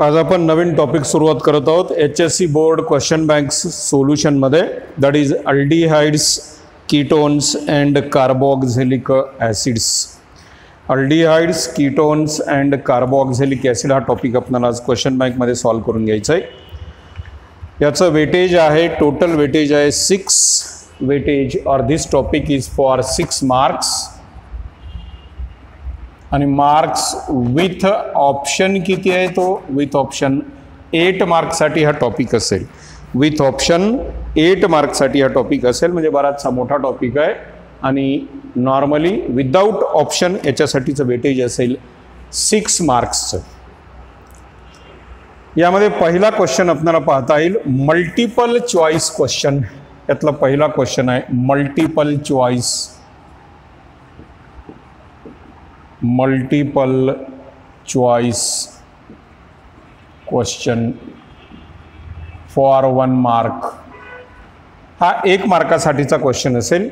आज आपण नवीन टॉपिक सुरुवात करत आहोत. H S C board question banks सोल्युशनमध्ये that is aldehydes ketones and carboxylic acids aldehydes ketones and carboxylic acid हा topic आपल्याला आज क्वेश्चन बँकमध्ये सॉल्व करून घ्यायचा आहे याचं वेटेज आहे टोटल वेटेज आहे six weightage or this topic is for six marks आणि मार्क्स विथ ऑप्शन किती आहे तो? विथ ऑप्शन एट मार्क्ससाठी हा टॉपिक असेल. विथ ऑप्शन एट मार्क्ससाठी हा टॉपिक असेल म्हणजे बराचसा मोठा टॉपिक आहे. आणि नॉर्मली विदाऊट ऑप्शन याच्यासाठीचं वेटेज असेल सिक्स मार्क्सचं. यामध्ये पहिला क्वेश्चन आपल्याला पाहता येईल. Multiple choice question. यातला पहिला क्वेश्चन आहे multiple choice. Multiple choice question for one mark हा एक मार्कासाठीचा क्वेश्चन असेल.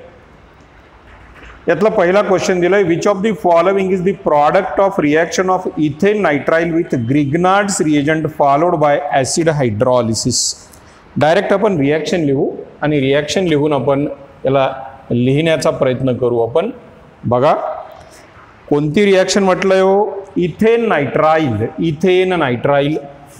यातला पहिला क्वेश्चन दिलाय which of the following is the product of reaction of ethane nitrile with Grignard's reagent followed by acid hydrolysis direct आपण reaction लिहू आणि रिॲक्शन लिहून आपण याला लिहिण्याचा प्रयत्न करू आपण. बघा. कोणती रिॲक्शन म्हटलंय हो? इथेन नायट्राईल इथेन नायट्राईल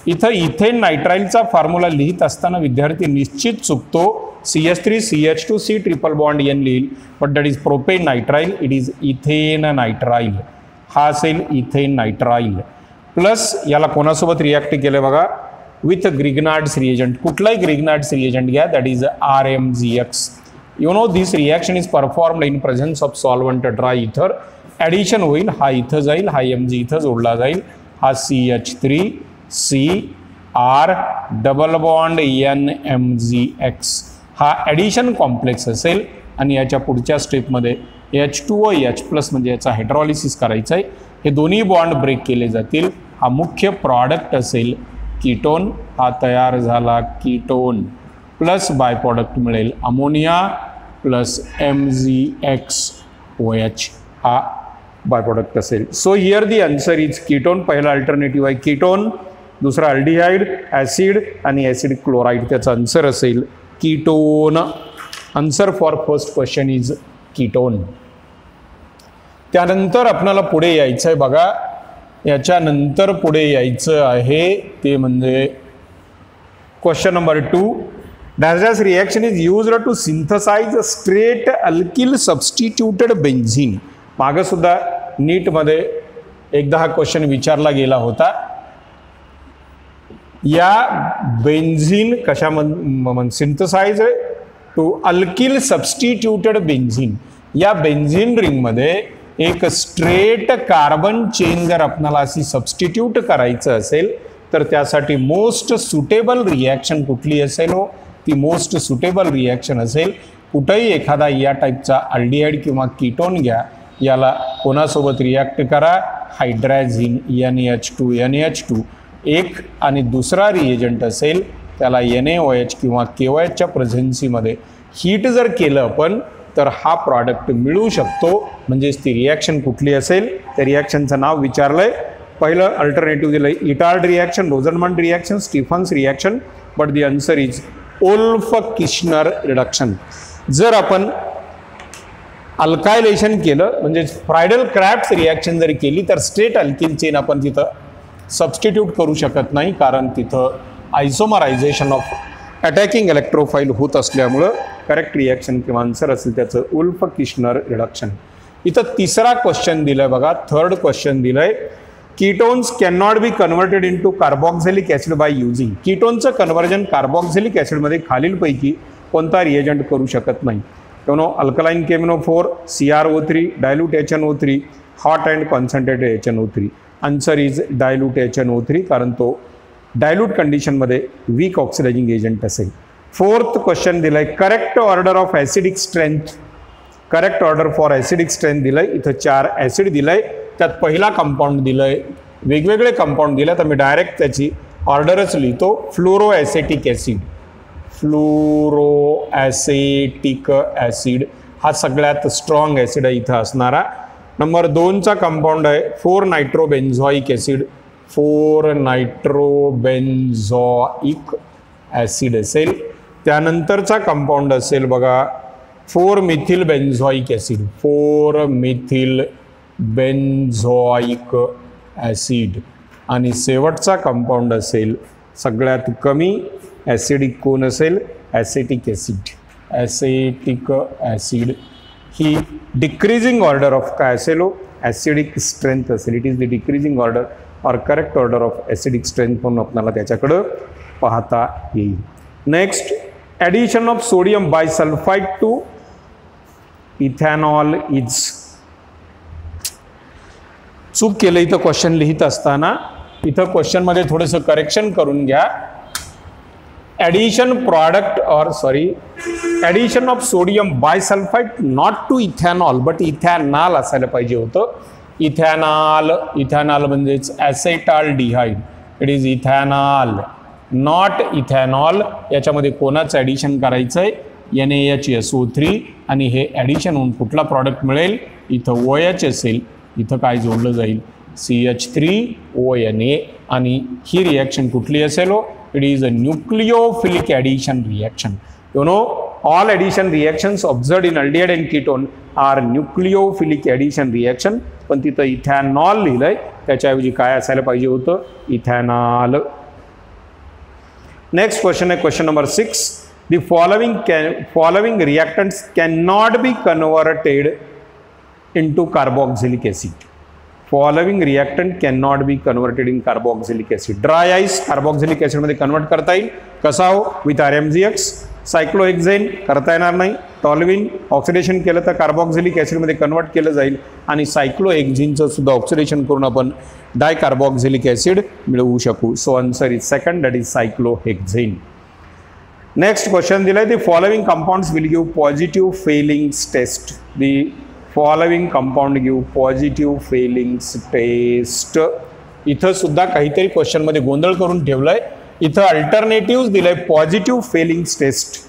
इथं इथेन नायट्राईलचा फॉर्म्युला लिहित असताना विद्यार्थी निश्चित चुकतो. C H three C H two C triple bond N लिहिल. But that is propane nitrile it is ethane nitrile हा असेल इथेन नायट्राईल प्लस याला कोणासोबत रिॲक्ट केलं बघा? विथ ग्रिग्नाड्स रिएजंट कुठलाही ग्रिग्नाड्स रिएजंट घ्या. That is R M G X you know this reaction is performed in presence of solvent dry ether addition होईल हा इथं जाईल हा एम जी इथं जोडला जाईल. हा C H three C R double bond N M G X हा ॲडिशन कॉम्प्लेक्स असेल आणि याच्या पुढच्या स्टेपमध्ये H two O H plus म्हणजे याचा हायड्रॉलिसिस करायचं आहे हे दोन्ही बॉन्ड ब्रेक केले जातील. हा मुख्य प्रॉडक्ट असेल कीटोन हा तयार झाला कीटोन प्लस बाय प्रॉडक्ट मिळेल ammonia plus M G X O H हा बाय प्रॉडक्ट असेल. So here the answer is ketone पहिला अल्टरनेटिव्ह आहे कीटोन दुसरा अल्डिहाइड ॲसिड आणि ॲसिड क्लोराईड त्याचा आन्सर असेल ketone answer for first question is ketone त्यानंतर आपणाला पुढे यायचं आहे बघा. याच्यानंतर पुढे यायचं आहे ते म्हणजे question number two dashes reaction is use to synthesize straight alkyl substituted benzene मागंसुद्धा नीटमध्ये एकदा हा क्वेश्चन विचारला गेला होता. या बेन्झिन कशामध्ये synthesize two alkyl substituted benzene या बेन्झिन रिंगमध्ये एक स्ट्रेट कार्बन चेन जर आपणाला अशी सबस्टिट्यूट करायचं असेल तर त्यासाठी मोस्ट सुटेबल रिॲक्शन कुठली असेल हो? ती मोस्ट सुटेबल रिॲक्शन असेल. कुठंही एखादा या टाईपचा अल्डिहाइड किंवा कीटोन घ्या. याला कोणासोबत रिॲक्ट करा? Hydrazine N H two N H two एक आणि दुसरा रिएजंट असेल त्याला एन ए ओ एच किंवा के ओ एचच्या प्रेझेन्सीमध्ये हीट जर केलं आपण तर हा प्रॉडक्ट मिळू शकतो. म्हणजेच ती रिॲक्शन कुठली असेल त्या रिॲक्शनचं नाव विचारलं आहे पहिलं अल्टरनेटिव्ह दिलं आहे Etard reaction Rosenmund reaction Stephens reaction but the answer is Wolff Kishner reduction जर आपण अल्कायलेशन केलं म्हणजे फ्रायडल क्रॅप्स रिॲक्शन जरी केली तर स्ट्रेट अल्किल चेन आपण तिथं सबस्टिट्यूट करू शकत नाही कारण तिथं आयसोमरायझेशन ऑफ अटॅकिंग इलेक्ट्रोफाईल होत असल्यामुळं करेक्ट रिॲक्शन किंवा आन्सर असेल त्याचं उल्फ किशनर रिडक्शन इथं तिसरा क्वेश्चन दिलं आहे बघा थर्ड क्वेश्चन दिलंय. Ketones can not be converted into carboxylic acid by using कीटोनचं conversion carboxylic ॲसिडमध्ये खालीलपैकी कोणता रिएजंट करू शकत नाही. No alkaline K M N O four C R O three dilute H N O three hot and concentrated H N O three answer is dilute H N O three कारण तो dilute कंडिशनमध्ये weak oxidising agent असेल. Fourth question दिलं आहे correct order of acidic strength correct order for acidic strength दिलं आहे इथं चार ॲसिड दिलं आहे त्यात पहिला कंपाऊंड दिलं आहे वेगवेगळे कंपाऊंड दिलं तर मी डायरेक्ट त्याची ऑर्डरच लिहितो. Fluoro acetic acid fluoroacetic acid हा सगळ्यात स्ट्रॉंग ॲसिड आहे इथं असणारा. नंबर दोनचा कंपाऊंड आहे four nitrobenzoic acid four nitrobenzoic acid असेल. त्यानंतरचा कंपाऊंड असेल बघा four methyl benzoic acid four methyl benzoic acid आणि शेवटचा कंपाऊंड असेल सगळ्यात कमी ॲसिडिक कोण असेल? Acetic acid. ॲसेटिक ॲसिड ही डिक्रीजिंग ऑर्डर ऑफ काय असेल हो? ॲसिडिक स्ट्रेंथ असेल. It is the decreasing order or correct order of acidic strength म्हणून आपल्याला त्याच्याकडं पाहता येईल. Next addition of sodium bisulphide to ethanol is चूक केलं इथं क्वेश्चन लिहित असताना. इथं क्वेश्चनमध्ये थोडंसं करेक्शन करून घ्या. Addition product or sorry addition of sodium bisulphide not to ethanol but ethanol असायला पाहिजे होतं. इथॅनॉल इथॅनॉल म्हणजेच acetaldehyde it is ethanol not ethanol याच्यामध्ये कोणाचं ॲडिशन करायचं आहे N H S O three आणि हे ॲडिशन होऊन कुठला प्रॉडक्ट मिळेल? इथं ओ एच असेल इथं काय जोडलं जाईल? C H three O N A आणि ही रिॲक्शन कुठली असेल? हो it is a nucleophilic addition reaction you know all addition reactions observed in aldehyde and ketone are nucleophilic addition reaction पण तिथं इथॅनॉल लिहिलं आहे त्याच्याऐवजी काय असायला पाहिजे होतं? इथॅनॉल. नेक्स्ट क्वेश्चन आहे question number six the following can following reactants can not be converted into carboxylic acid. Following reactant can not be converted in carboxylic acid dry ice carboxylic ॲसिडमध्ये convert करता येईल. कसा हो? With R M G X cyclohexane करता येणार नाही. टॉलविन oxidation केलं तर carboxylic ॲसिडमध्ये convert केलं जाईल. आणि सायक्लोएक्झिनचं सुद्धा ऑक्सिडेशन करून आपण डाय कार्बॉक्झिलिक ॲसिड मिळवू शकू. So answer is second that is cyclohexane next question दिलं आहे the following compounds will give positive Fehling's test the following compound give positive Fehling's test इथं सुद्धा काहीतरी क्वेश्चनमध्ये गोंधळ करून ठेवलंय. इथं अल्टरनेटिव्ह दिलंय positive Fehling's test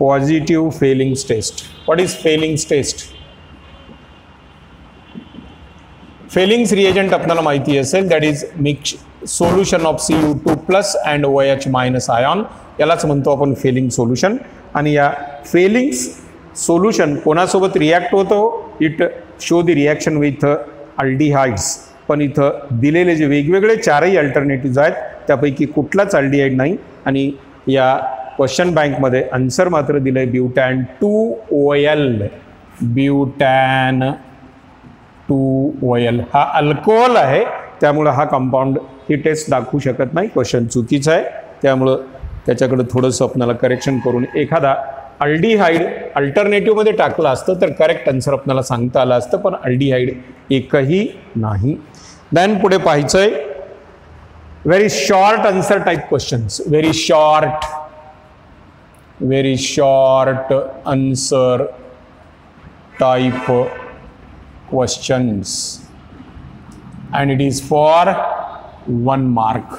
positive Fehling's test what is Fehling's test Fehling's reagent आपल्याला माहिती असेल that is mix solution of C U two plus and O H minus ion यालाच म्हणतो आपण फेलिंग सोल्युशन आणि या फेलिंग्स सोल्युशन कोणासोबत रिॲक्ट होतो? It show the reaction with aldehydes पण इथं दिलेले जे वेगवेगळे चारही अल्टरनेटिव्ज आहेत त्यापैकी कुठलाच अल्डिहाइड नाही. आणि या क्वेश्चन बँकमध्ये आन्सर मात्र दिलं आहे butan two O L. Butan two O L. हा अल्कोहोल आहे त्यामुळं हा कंपाऊंड ही टेस्ट दाखवू शकत नाही. क्वेश्चन चुकीचं आहे. त्यामुळं त्याच्याकडं थोडंसं आपणाला करेक्शन करून एखादा अल्डीहाईड अल्टरनेटिव्हमध्ये टाकलं असतं तर करेक्ट आन्सर आपल्याला सांगता आलं असतं पण अल्डीहाईड एकही नाही. दॅन पुढे पाहायचं आहे very short answer type questions very short very short answer type questions and it is for one mark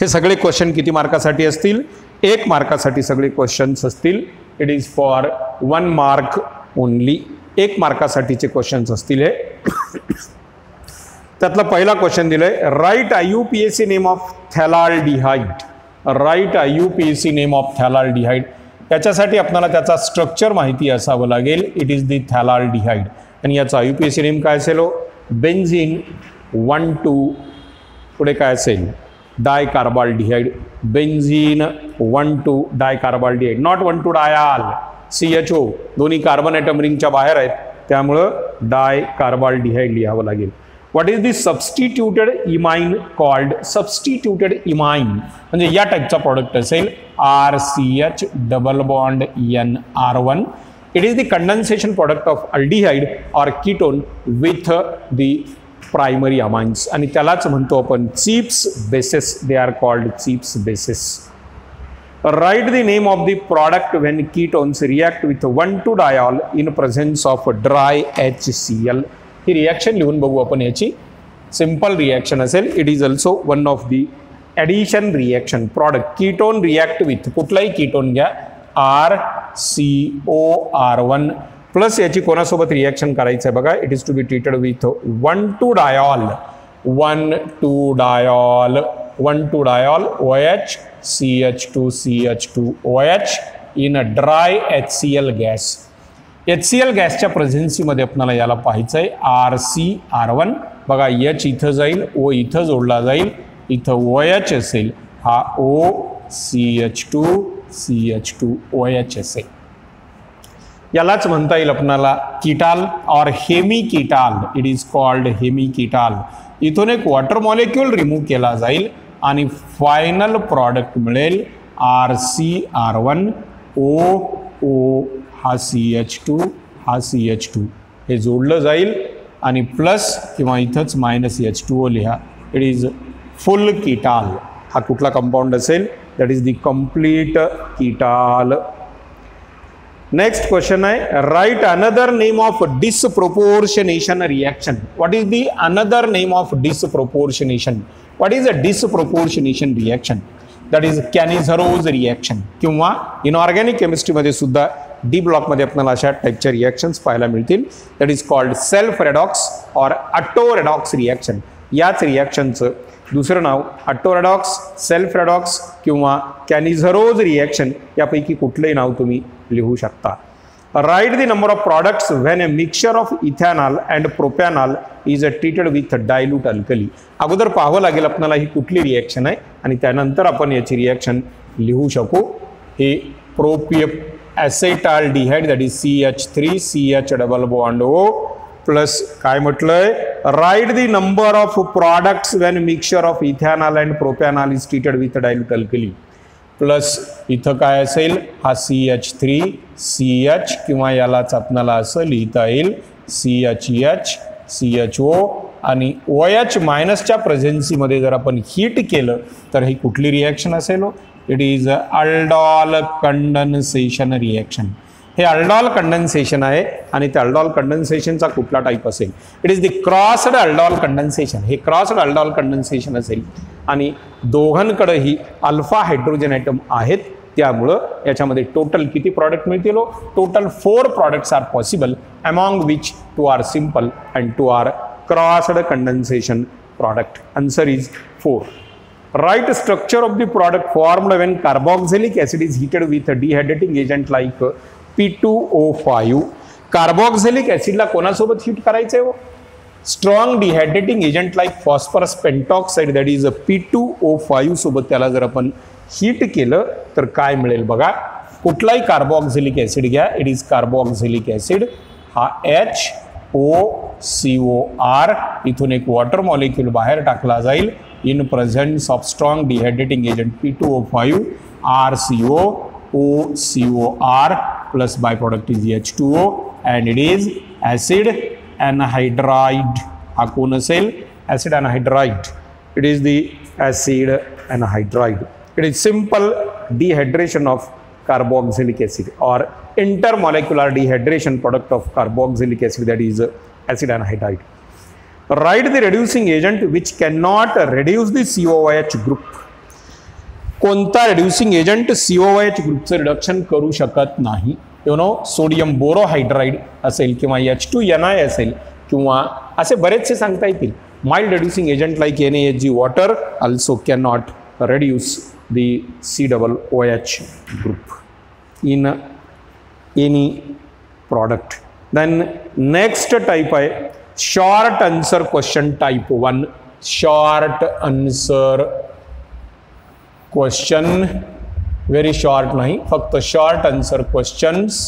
हे सगळे क्वेश्चन किती मार्कासाठी असतील? एक मार्कासाठी सगळे क्वेश्चन्स असतील. It is for one mark only एक मार्कासाठीचे क्वेश्चन्स असतील हे. त्यातला पहिला क्वेश्चन दिलाय write I U P A C name of phthalaldehyde write I U P A C name of phthalaldehyde याच्यासाठी आपल्याला त्याचा स्ट्रक्चर माहिती असावं लागेल. इट इज दी थॅलाल डिहाईड आणि याचा I U P A C name काय असेल हो? बेन्झिन वन टू पुढे काय असेल? Di benzene one two dicarbaldehyde not one two dial C H O दोन्ही कार्बन ॲटम रिंगच्या बाहेर आहेत. त्यामुळं डाय कार्बाल्डिहाइड लिहावं लागेल. What is the substituted imine called substituted imine म्हणजे या टाईपचा प्रॉडक्ट असेल R C H double bond N R one it is the condensation product of aldehyde or ketone with the primary amines आणि त्यालाच म्हणतो आपण Schiff's bases they are called Schiff's bases write the name of the product when ketones react with one two diol in presence of dry H C L he reaction लिहून बघू आपण याची. Simple reaction असेल. It is also one of the addition reaction product ketone react with कुठलाही ketone घ्या. R C O R one plus याची कोणासोबत reaction करायचं आहे बघा it is to be treated with one two diol one two diol one two diol O H C H two C H two O H in a dry H C L gas H C L गॅसच्या प्रेझेन्सीमध्ये आपल्याला याला पाहायचं आहे R C R one बघा H इथं जाईल ओ इथं जोडला जाईल. इथं ओ एच असेल. हा O C H two C H two O H असेल. यालाच म्हणता येईल आपणाला ketal or hemiketal it is called hemiketal इथून एक वॉटर मॉलिक्यूल रिमूव्ह केला जाईल आणि फायनल प्रॉडक्ट मिळेल R C R one O O हा सी एच टू हा सी एच टू हे जोडलं जाईल आणि प्लस किंवा इथंच मायनस एच टू ओ लिहा. It is full ketal. हा कुठला कंपाऊंड असेल? That is the complete ketal. Next question आहे write another name of disproportionation reaction what is the another name of disproportionation what is a disproportionation reaction that is Cannizzaro's reaction किंवा inorganic केमिस्ट्रीमध्ये सुद्धा D ब्लॉकमध्ये आपल्याला अशा टाईपच्या reactions पाहायला मिळतील. That is called self redox or auto redox reaction याच रिॲक्शनचं दुसरं नाव अटोरेडॉक्स सेल्फ रॅडॉक्स किंवा कॅनिझरोज रिॲक्शन यापैकी कुठलंही नाव तुम्ही लिहू शकता. Write the number of products when a mixture of ethanol and propanol is a treated with dilute alkali अगोदर पाहावं लागेल आपल्याला ही कुठली रिॲक्शन आहे आणि त्यानंतर आपण याची रिॲक्शन लिहू शकू. हे प्रोपियप acetaldehyde that is C H three C H double bond O plus काय म्हटलंय? Write the number of products when mixture of ethanol and propanol is treated with dilute alkali plus इथं काय असेल? हा C H three C H किंवा यालाच आपणाला असं लिहिता येईल. C H H C H O आणि ओ एच मायनसच्या प्रेझेन्सीमध्ये जर आपण हीट केलं तर ही कुठली रिॲक्शन असेल it is aldol condensation reaction हे अल्डॉल कंडन्सेशन आहे आणि ते अल्डॉल कंडन्सेशनचा कुठला टाईप असेल? It is the crossed aldol condensation हे क्रॉस्ड अल्डॉल कंडन्सेशन असेल. आणि दोघांकडेही अल्फा हायड्रोजन आयटम आहेत. त्यामुळं याच्यामध्ये टोटल किती प्रॉडक्ट मिळतील total four products are possible among which two are simple and two are crossed condensation product. Answer is 4 right structure of the product formed when carboxylic acid is heated with a dehydrating agent like P2O5 carboxylic ॲसिडला कोणासोबत hit करायचं आहे हो? Strong dehydrating agent like phosphorus pentoxide that is a P two O five सोबत त्याला जर आपण heat केलं तर काय मिळेल बघा? कुठलाही कार्बोक्झिलिक ॲसिड घ्या. इट इज कार्बॉक्झिलिक ॲसिड हा H O C O R इथून एक वॉटर मॉलिक्यूल बाहेर टाकला जाईल. In presence of strong dehydrating agent P two O five R C O O C O R plus byproduct is H2O and it is acid anhydride aconacil acid anhydride. It is the acid anhydride. It is simple dehydration of carboxylic acid or intermolecular dehydration product of carboxylic acid that is acid anhydride. Write the reducing agent which cannot reduce the COOH group. कोणता reducing agent C O H ग्रुपचं reduction करू शकत नाही? You know sodium बोरोहायड्राईड असेल किंवा H two N I असेल किंवा असे बरेचसे सांगता येतील. Mild reducing agent like N H G water also can not reduce the double O H group in any product. Then next type आहे short answer question type 1 short answer question very short नाही फक्त short answer questions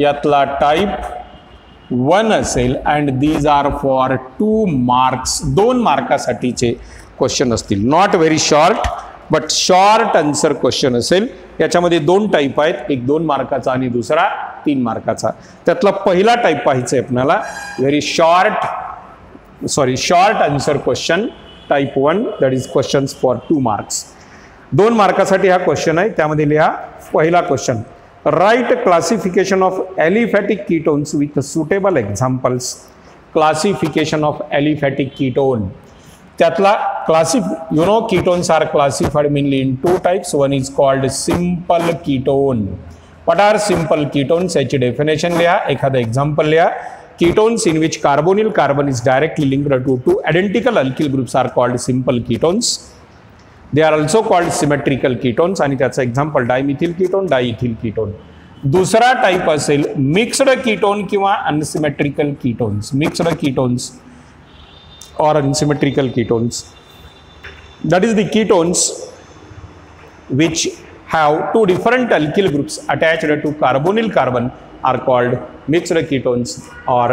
यातला type one असेल and these are for two marks दोन मार्कासाठीचे question असतील not very short but short answer question असेल याच्यामध्ये दोन टाईप आहेत एक दोन मार्काचा आणि दुसरा तीन मार्काचा त्यातला पहिला टाईप पाहायचा आहे आपल्याला very short sorry short answer question type one that is questions for two marks दोन मार्कासाठी हा क्वेश्चन आहे त्यामध्ये लिहा पहिला question write classification of aliphatic ketones with suitable examples classification of aliphatic ketone त्यातला क्लासिफ you know ketones are classified mainly in two types one is called simple ketone what are simple ketones याची definition लिहा. एखादं example लिहा. Ketones in which carbonyl carbon is directly linked to two identical alkyl groups are called simple ketones. They are also called symmetrical ketones आणि त्याचं example dimethyl ketone diethyl ketone दुसरा type असेल mixed ketone किंवा unsymmetrical ketones mixed ketones or unsymmetrical ketones. That is the ketones which have two different alkyl groups attached to carbonyl carbon are called mixed ketones or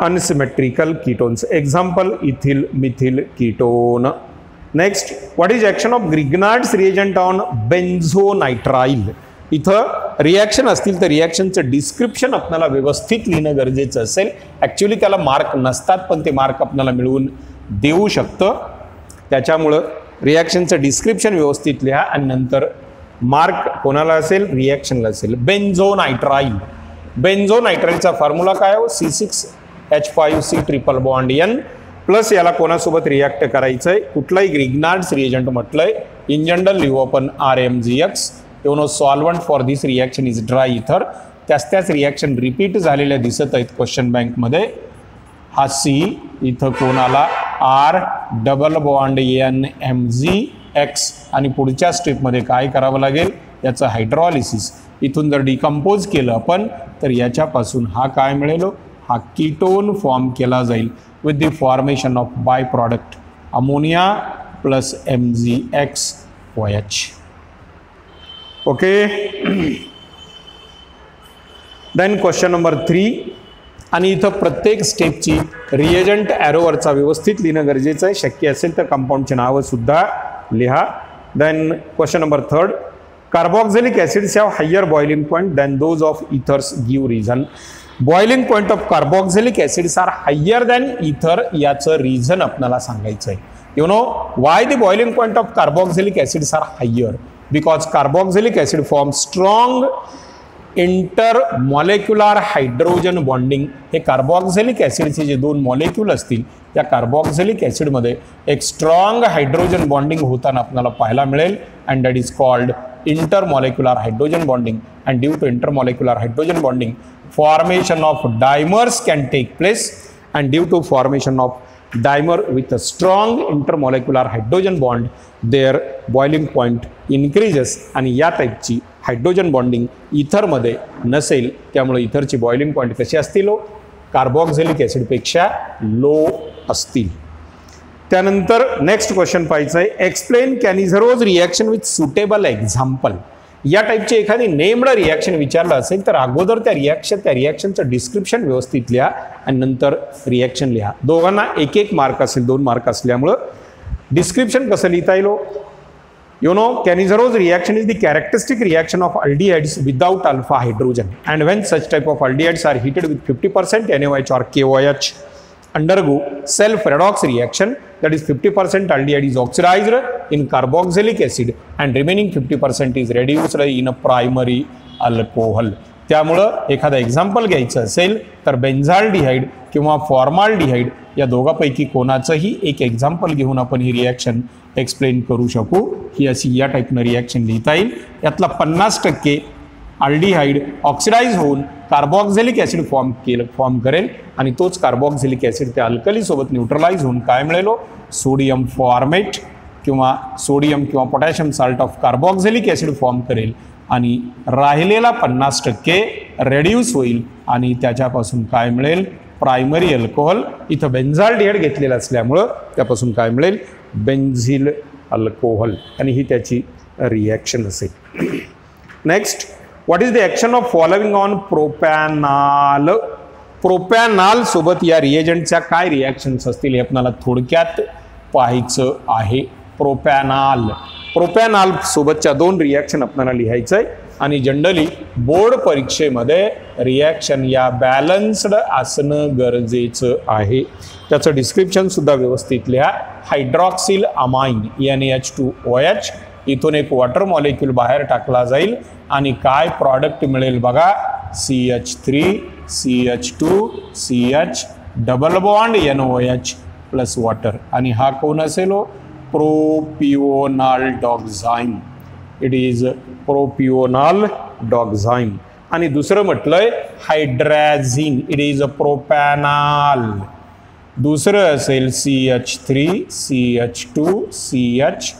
unsymmetrical ketones. Example ethyl methyl ketone. Next, what is action of Grignard's reagent on benzonitrile? इथं reaction असतील तर रिॲक्शनचं description आपल्याला व्यवस्थित लिहिणं गरजेचं असेल actually त्याला mark नसतात पण ते मार्क आपल्याला मिळवून देऊ शकतं त्याच्यामुळं रिॲक्शनचं डिस्क्रिप्शन व्यवस्थित लिहा आणि नंतर मार्क कोणाला असेल? रिॲक्शनला असेल. बेन्झो नायट्राईल बेन्झो नायट्राईलचा फॉर्म्युला काय हो C six H five C triple bond N plus याला कोणासोबत रिॲक्ट करायचं आहे कुठलाही ग्रिग्नार्ड्स रिएजंट म्हटलं आहे इन जनरल लिव्ह आपण R M G X you know solvent for this reaction is dry ether त्याच त्याच रिॲक्शन रिपीट झालेल्या दिसत आहेत क्वेश्चन बँकमध्ये हा सी इथं कोणाला? R double bond N M G X आणि पुढच्या स्टेपमध्ये काय करावं लागेल? याचं हायड्रॉलिसिस इथून जर डिकम्पोज केलं आपण तर याच्यापासून हा काय मिळेलो? हा कीटोन फॉर्म केला जाईल. With the formation of by product ammonia plus M G X O H okay then question number three आणि इथं प्रत्येक स्टेपची रिएजंट ॲरोवरचा व्यवस्थित लिहिणं गरजेचं आहे. शक्य असेल तर कंपाऊंडचे नावंसुद्धा लिहा. Then question number third carboxylic acids have higher boiling point than those of ethers give reason boiling point of carboxylic acids are higher than ether याचं रिझन आपल्याला सांगायचं आहे. You know why the boiling point of carboxylic acids are higher because carboxylic acid form strong inter molecular hydrogen bonding हे carboxylic ॲसिडचे जे दोन molecule असतील त्या कार्बोक्झेलिक ॲसिडमध्ये एक स्ट्रॉंग हायड्रोजन बॉन्डिंग होताना आपल्याला पाहायला मिळेल. And that is called intermolecular hydrogen bonding and due to intermolecular hydrogen bonding formation of dimers can take place and due to formation of dimer with a strong intermolecular hydrogen bond their boiling point increases. आणि या टाईपची hydrogen bonding इथरमध्ये नसेल त्यामुळे इथरची boiling point कशी असतील low ॲसिडपेक्षा low असतील. त्यानंतर next question पाहायचं आहे. Explain Cannizzaro's reaction with suitable example या टाईपची एखादी नेमड रिॲक्शन विचारलं असेल तर अगोदर त्या रिॲक्शन त्या रिॲक्शनचं डिस्क्रिप्शन व्यवस्थित लिहा आणि नंतर रिॲक्शन लिहा. दोघांना एक एक मार्क असेल दोन मार्क असल्यामुळं डिस्क्रिप्शन कसं लिहिता येईल हो? You know, Canizaro's reaction is the characteristic reaction of aldehydes without alpha hydrogen. And when such type of aldehydes are heated with 50% NaOH or KOH, undergo self-redox reaction, that is 50% aldehyde is oxidized in carboxylic acid and remaining 50% is reduced in a primary alcohol. त्यामुळं एखादं example घ्यायचं असेल तर बेन्झाल्डिहाईड किंवा फॉर्माल्डिहाईड या दोघापैकी कोणाचंही एक example घेऊन आपण ही रिॲक्शन एक्सप्लेन करू शकू. ही अशी या टाईपनं रिॲक्शन लिहिता येईल. यातला पन्नास टक्के आल्डिहाईड ऑक्सिडाईज होऊन कार्बोक्झेलिक ॲसिड फॉर्म केलं फॉर्म करेल. आणि तोच कार्बोक्झेलिक ॲसिड त्या अल्कलीसोबत न्यूट्रलाइज होऊन काय मिळेलो सोडियम फॉर्मेट किंवा सोडियम किंवा potassium salt of carboxylic acid form करेल. आणि राहिलेला पन्नास टक्के रेड्यूस होईल आणि त्याच्यापासून काय मिळेल? प्रायमरी अल्कोहोल इथं बेन्झाल्डिहाईड घेतलेलं असल्यामुळं त्यापासून काय मिळेल? Benzyl alcohol. आणि ही त्याची रिॲक्शन असेल. Next what is the action of following on propanal propanal सोबत या रिएजंटच्या काय रिॲक्शन्स असतील हे आपल्याला थोडक्यात पाहायचं आहे. प्रोपॅनाल प्रोपॅनाल सोबतच्या दोन रिॲक्शन आपल्याला लिहायचं आहे आणि जनरली बोर्ड परीक्षेमध्ये रिॲक्शन या बॅलन्स्ड असणं गरजेचं आहे. त्याचं डिस्क्रिप्शनसुद्धा व्यवस्थित लिहा. Hydroxylamine N H two O H इथून एक वॉटर मॉलिक्यूल बाहेर टाकला जाईल. आणि काय प्रॉडक्ट मिळेल बघा? C H three C H two C H double bond N O H plus water आणि हा कोण असेल हो? प्रोपिओनाल डॉक्झाईन इट इज प्रोपिओनॉल डॉक्झाईम आणि दुसरं म्हटलंय hydrazine it is a propanal दुसरं असेल C H three C H two C H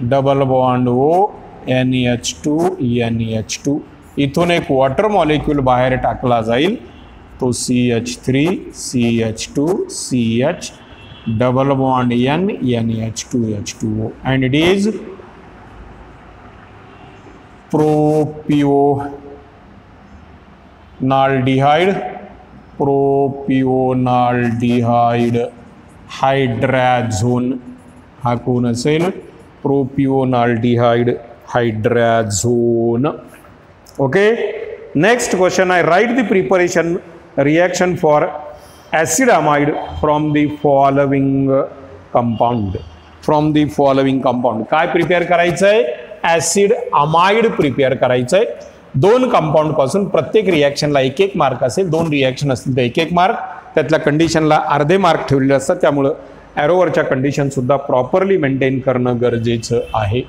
double bond O N H two N H two इथून एक वॉटर मॉलिक्यूल बाहेर टाकला जाईल. तो C H three C H two C H double bond N N H two H two O and it is propionaldehyde propionaldehyde hydrazone हा कोण असेल? Propionaldehyde hydrazone okay next question आहे write the preparation reaction for acid amide from the following compound from the following compound काय prepare करायचं आहे acid amide prepare करायचं आहे दोन कंपाऊंडपासून प्रत्येक रिॲक्शनला एक एक मार्क असेल. दोन रिॲक्शन असतील तर एक एक मार्क त्यातल्या कंडिशनला अर्धे मार्क ठेवलेले असतात. त्यामुळं ॲरोवरच्या कंडिशनसुद्धा प्रॉपरली मेंटेन करणं गरजेचं आहे.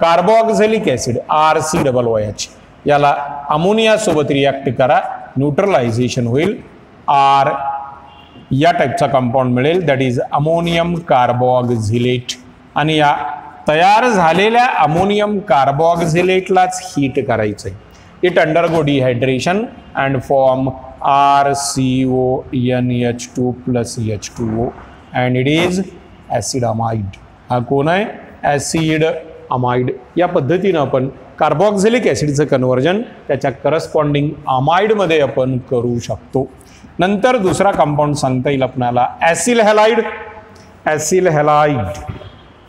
Carboxylic acid R C double H याला अमोनियासोबत रिॲक्ट करा. न्यूट्रलायझेशन होईल. आर या टाईपचा कंपाऊंड मिळेल. दॅट इज अमोनियम कार्बोऑक्झिलेट आणि या तयार झालेल्या अमोनियम कार्बॉक्झिलेटलाच हीट करायचं आहे it undergo dehydration and form R C O N H two plus H two O and it is acid amide हा कोण आहे? ॲसिड अमाइड या पद्धतीनं आपण कार्बोक्झिलिक ॲसिडचं कन्वर्जन त्याच्या करस्पॉन्डिंग अमाइडमध्ये आपण करू शकतो. नंतर दुसरा कंपाऊंड सांगता येईल आपणाला. Acyl halide acyl halide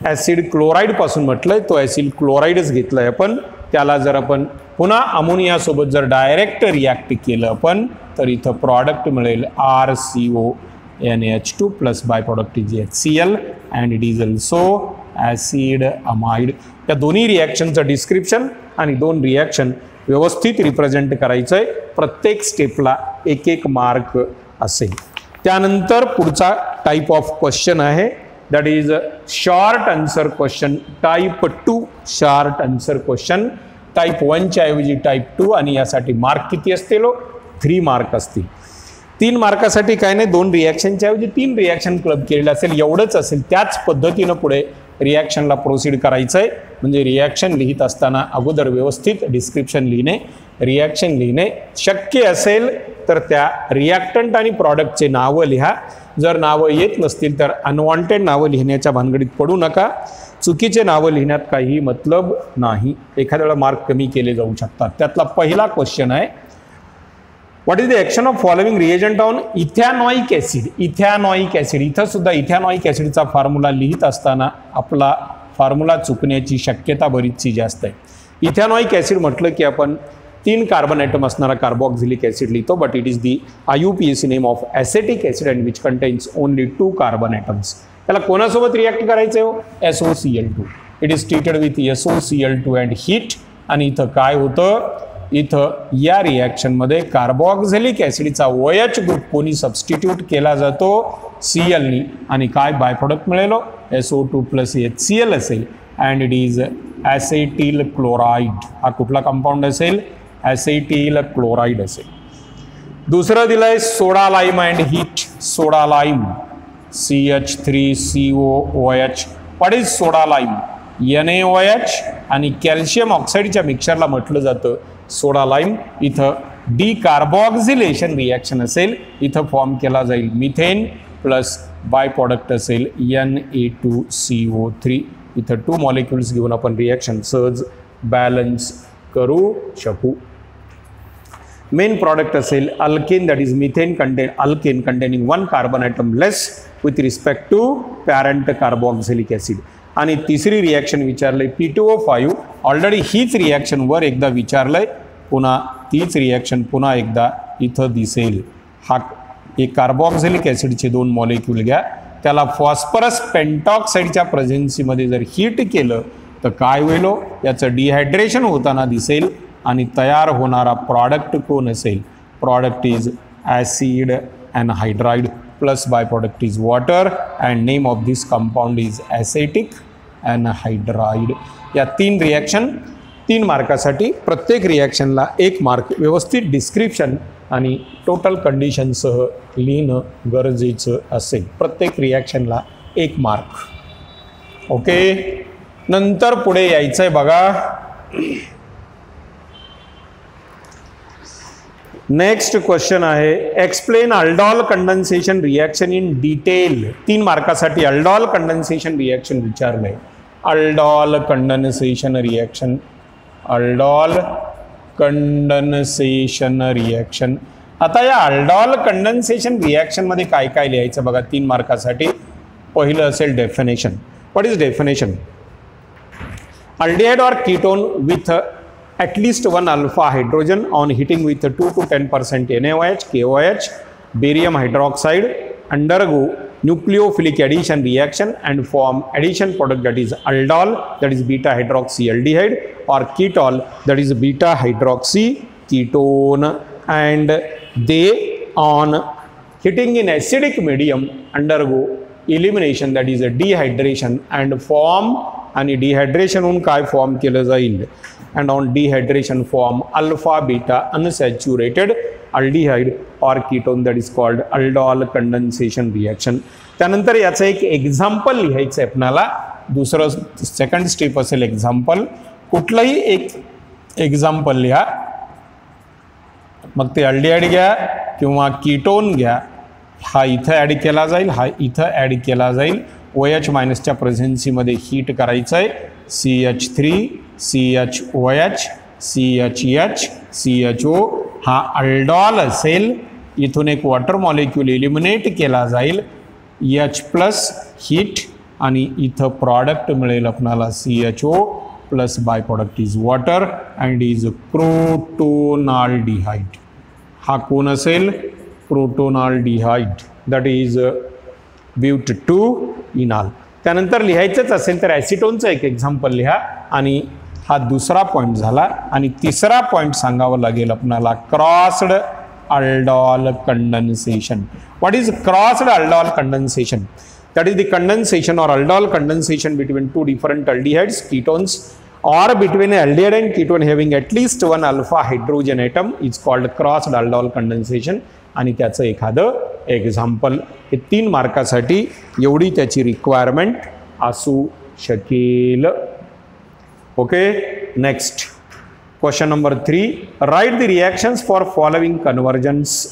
acid क्लोराईडपासून म्हटलं आहे तो ॲसिड क्लोराईडच घेतलाय आपण. त्याला जर आपण पुन्हा अमोनियासोबत जर डायरेक्ट रिॲक्ट केलं आपण तर इथं प्रॉडक्ट मिळेल R C O N H two plus by product is H C L and it is acid amide या दोन्ही रिॲक्शनचं डिस्क्रिप्शन आणि दोन रिॲक्शन व्यवस्थित रिप्रेझेंट करायचं आहे प्रत्येक स्टेपला एक एक मार्क असेल. त्यानंतर पुढचा टाईप ऑफ क्वेश्चन आहे. That is short answer question type two short answer question type वनच्या ऐवजी टाईप टू आणि यासाठी मार्क किती असतील? थ्री मार्क असतील. तीन मार्कासाठी काय नाही दोन रिॲक्शनच्या ऐवजी तीन रिॲक्शन क्लब केलेलं असेल एवढंच असेल त्याच पद्धतीनं पुढे रिॲक्शनला प्रोसीड करायचं आहे म्हणजे रिॲक्शन लिहित असताना अगोदर व्यवस्थित डिस्क्रिप्शन लिहिणे. रिॲक्शन लिहिणे शक्य असेल तर त्या रिॲक्टंट आणि प्रॉडक्टचे नावं लिहा. जर नावं येत नसतील तर अनवॉन्टेड नावं लिहिण्याच्या भानगडीत पडू नका. चुकीचे नावं लिहिण्यात काही मतलब नाही. एखाद्या वेळा मार्क कमी केले जाऊ शकतात. त्यातला पहिला क्वेश्चन आहे what is the action of following reagent on ethanoic acid ethanoic acid इथं सुद्धा इथॅनॉइक ॲसिडचा फॉर्म्युला लिहित असताना आपला फॉर्म्युला चुकण्याची शक्यता बरीचशी जास्त आहे. इथॅनॉइक ॲसिड म्हटलं की आपण तीन कार्बन ॲटम असणारा कार्बोक्झिलिक ॲसिड लिहितो but it is the I U P S C name of acetic acid and which contains only two carbon atoms त्याला कोणासोबत रिॲक्ट करायचं हो? S O C L two it is treated with S O C L two and heat आणि इथं काय होतं? इथं या रिॲक्शनमध्ये कार्बोक्झिलिक ॲसिडचा वयच ग्रुप कोणी सबस्टिट्यूट केला जातो? सी एलनी आणि काय बाय प्रोडक्ट मिळेल? S O two plus H C L असेल. And it is acetyl chloride हा कुठला कंपाऊंड असेल? ॲसेटिल क्लोराईड असेल. दुसरं दिलं आहे soda lime and heat. Soda lime C H three C O O H. What is soda lime N A O H आणि calcium ऑक्साईडच्या मिक्सरला म्हटलं जातं सोडा लाईम इथं डी कार्बोक्झिलेशन रिॲक्शन असेल. इथं फॉर्म केला जाईल मिथेन प्लस बाय प्रॉडक्ट असेल N A two C O three इथं टू मॉलिक्युल्स घेऊन आपण रिॲक्शन सहज बॅलन्स करू शकू. मेन प्रॉडक्ट असेल alkane that is methane contain alkane containing one carbon atom less with respect to parent carboxylic acid आणि तिसरी reaction विचारलंय P two O five already हीच रिॲक्शनवर एकदा एकदा विचारलंय पुन्हा तीच रिॲक्शन पुन्हा एकदा इथं दिसेल. हा एक कार्बोक्झिलिक ॲसिडचे दोन मॉलिक्यूल घ्या. त्याला फॉस्फरस पेंटॉक्साईडच्या प्रेझेन्सीमध्ये जर हीट केलं तर काय होईल हो? याचं डिहायड्रेशन होताना दिसेल. आणि तयार होणारा प्रॉडक्ट कोण असेल? Product is acid anhydride plus by product is water and name of this compound is acetic anhydride या तीन रिॲक्शन तीन मार्कासाठी प्रत्येक रिॲक्शनला एक मार्क व्यवस्थित डिस्क्रिप्शन आणि टोटल कंडिशनसह लिहिणं गरजेचं असेल. प्रत्येक रिॲक्शनला एक मार्क. ओके नंतर पुढे यायचं आहे बघा. नेक्स्ट क्वेश्चन आहे explain aldol condensation reaction in detail तीन मार्कासाठी aldol condensation reaction विचारलंय. Aldol condensation reaction aldol condensation reaction आता या अल्डॉल कंडन्सेशन रिॲक्शनमध्ये काय काय लिहायचं बघा तीन मार्कासाठी. पहिलं असेल definition what is definition aldehyde or ketone with at least one alpha hydrogen on heating with 2 to 10 percent NaOH, KOH, barium hydroxide undergo nucleophilic addition reaction and form addition product that is aldol that is beta hydroxyaldehyde or ketol that is beta hydroxy ketone and they on heating in acidic medium undergo elimination that is a dehydration and form आणि dehydration होऊन काय form केलं जाईल and on dehydration form alpha beta unsaturated aldehyde or ketone that is called aldol condensation reaction. त्यानंतर याचं एक example लिहायचं आहे आपणाला. दुसरं सेकंड स्टेप असेल एक्झाम्पल कुठलंही एक एक्झाम्पल लिहा. मग ते अल्डिहाइड घ्या किंवा कीटोन घ्या. हा इथं ॲड केला जाईल हा इथं ॲड केला जाईल. ओ एच मायनसच्या प्रेझेन्सीमध्ये हीट करायचं आहे C H three C H O H C H H C H O हा अल्डॉल असेल इथून एक वॉटर मॉलिक्यूल इलिमिनेट केला जाईल. एच प्लस हीट आणि इथं प्रॉडक्ट मिळेल आपणाला C H O plus by product is water and is crotonaldehyde हा कोण असेल? Crotonaldehyde that is but two enal त्यानंतर लिहायचंच असेल तर ॲसिटोनचं एक एक्झाम्पल लिहा. आणि हा दुसरा पॉईंट झाला. आणि तिसरा पॉईंट सांगावा लागेल आपणाला crossed aldol condensation what is crossed aldol condensation that is the condensation or aldol condensation between two different aldehydes ketones or between aldehyde and ketone having at least one alpha hydrogen atom is called crossed aldol condensation आणि त्याचं एखादं example हे तीन मार्कासाठी एवढी त्याची requirement असू शकेल. Okay next question number three write the reactions for following conversions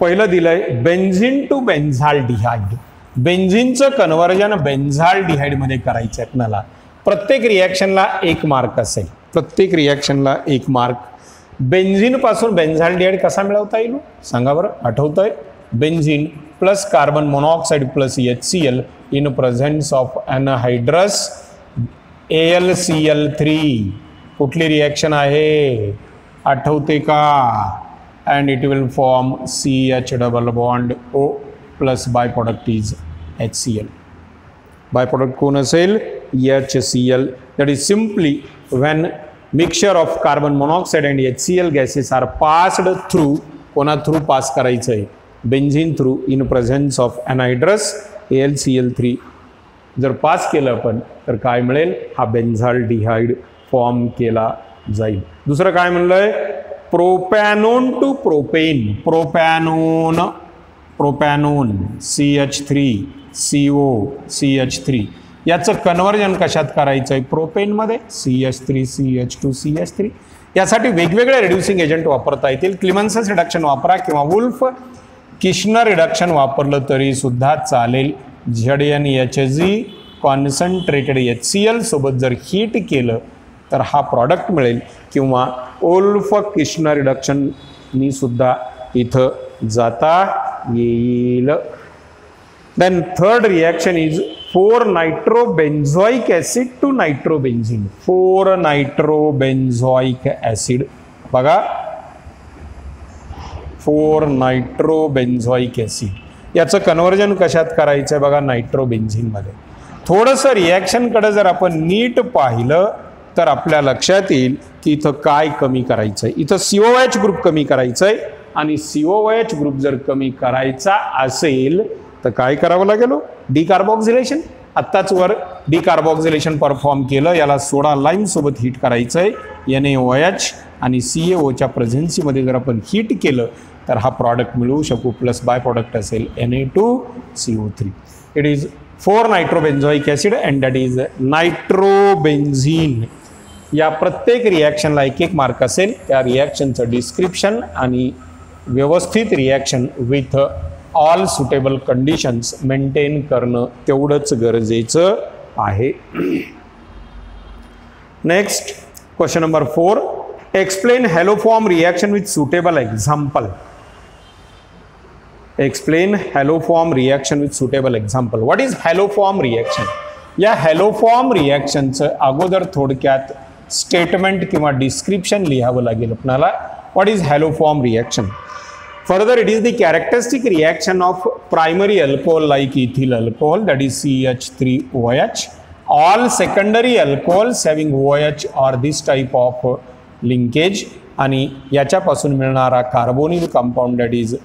पहिलं दिलंय बेन्झिन टू बेन्झाल डिहाइड बेन्झिनचं कन्व्हर्जन बेन्झाल डिहाइडमध्ये करायचं आहे आपल्याला. प्रत्येक रिॲक्शनला एक मार्क असेल. प्रत्येक रिॲक्शनला एक मार्क बेन्झिनपासून बेन्झाल डिहाइड कसा मिळवता येईल? सांगा बरं आठवतं आहे benzene plus carbon monoxide plus H C L in presence of anhydrous A L C L three कुठली रिॲक्शन आहे? आठवते का? And it will form C H double bond O plus by product is H C L by product कोण असेल? H C L that is simply when mixture of carbon monoxide and H C L gases are passed through कोणा through pass करायचं आहे benzene through in presence of anhydrous A L C L three जर pass केलं आपण तर काय मिळेल? हा बेन्झाल डिहाइड फॉर्म केला जाईल. दुसरं काय म्हणलं आहे propanone to propane propanone propanone C H three C O C H three याचं कन्व्हर्जन कशात करायचं आहे प्रोपेनमध्ये C H three C H two C H three यासाठी वेगवेगळे रिड्युसिंग एजंट वापरता येतील. क्लिमन्सस रिडक्शन वापरा किंवा वुल्फ किश्नर रिडक्शन वापरलं तरी सुद्धा चालेल. Z N H G concentrated H C L सोबत जर हीट केलं तर हा प्रॉडक्ट मिळेल. किंवा ओल्फ किश्नर रिडक्शननी सुद्धा इथं जाता येईल. Then third reaction is four nitrobenzoic acid to nitrobenzene four nitrobenzoic acid बघा। फोर नायट्रोबेन्झॉइक ॲसिड याचं कन्व्हर्जन कशात करायचं आहे बघा नायट्रोबेन्झिनमध्ये थोडंसं रिॲक्शनकडे जर आपण नीट पाहिलं तर आपल्या लक्षात येईल की इथं काय कमी करायचं आहे इथं सी ओ एच ग्रुप कमी करायचं आहे आणि सी ओ एच ग्रुप जर कमी करायचा असेल तर काय करावं लागेल हो? डिकार्बॉक्सिलेशन आत्ताच वर डिकार्बॉक्झिलेशन परफॉर्म केलं. याला सोडा लाईम सोबत हिट करायचं आहे एन ए ओ एच आणि सी ए ओच्या प्रेझेन्सीमध्ये जर आपण हीट केलं तर हा प्रॉडक्ट मिळवू शकू. प्लस बाय प्रॉडक्ट असेल N A two C O three it is four nitrobenzoic acid and that is nitrobenzene या प्रत्येक रिॲक्शनला एक एक मार्क असेल. त्या रिॲक्शनचं डिस्क्रिप्शन आणि व्यवस्थित reaction with all suitable conditions maintain करणं तेवढंच गरजेचं आहे. Next question number four explain haloform reaction with suitable example explain haloform reaction with suitable example what is haloform reaction या हॅलोफॉर्म रिॲक्शनचं अगोदर थोडक्यात स्टेटमेंट किंवा डिस्क्रिप्शन लिहावं लागेल आपणाला. What is haloform reaction further it is the characteristic reaction of primary alcohol like ethyl alcohol that is C H three O H all secondary this type O H or type of linkage आणि याच्यापासून मिळणारा carbonyl compound that is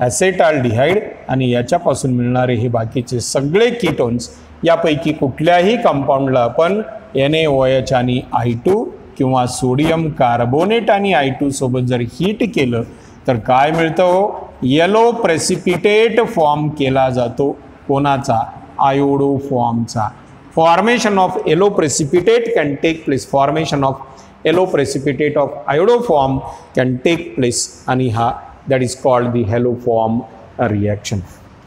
acetaldehyde आणि याच्यापासून मिळणारे हे बाकीचे सगळे ketones यापैकी कुठल्याही कंपाऊंडला आपण एन ए ओ एच आणि आय टू किंवा सोडियम कार्बोनेट आणि आय टू सोबत जर हीट केलं तर काय मिळतं हो? येलो प्रेसिपिटेट फॉर्म केला जातो. कोणाचा? आयोडो फॉर्मचा formation of yellow precipitate can take place formation of yellow precipitate of iodoform can take place आणि हा that is called the haloform reaction